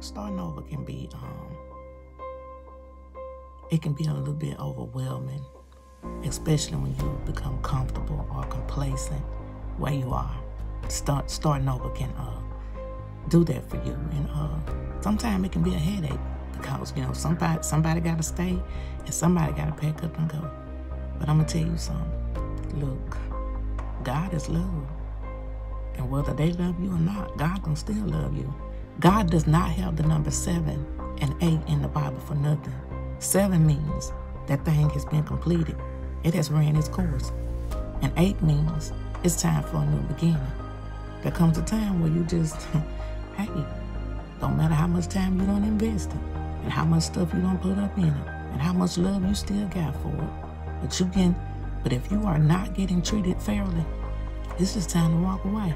starting over can be um it can be a little bit overwhelming especially when you become comfortable or complacent where you are. Start starting over can uh do that for you. And uh sometimes it can be a headache because you know somebody somebody gotta stay and somebody gotta pack up and go. But i'm gonna tell you something. Look god is love. And whether they love you or not god can still love you God does not have the number seven and eight in the Bible for nothing. Seven means that thing has been completed. It has ran its course. And eight means it's time for a new beginning. There comes a time where you just, hey, don't matter how much time you don't invest in, it, and how much stuff you don't put up in it, and how much love you still got for it. But you can, but if you are not getting treated fairly, it's just time to walk away.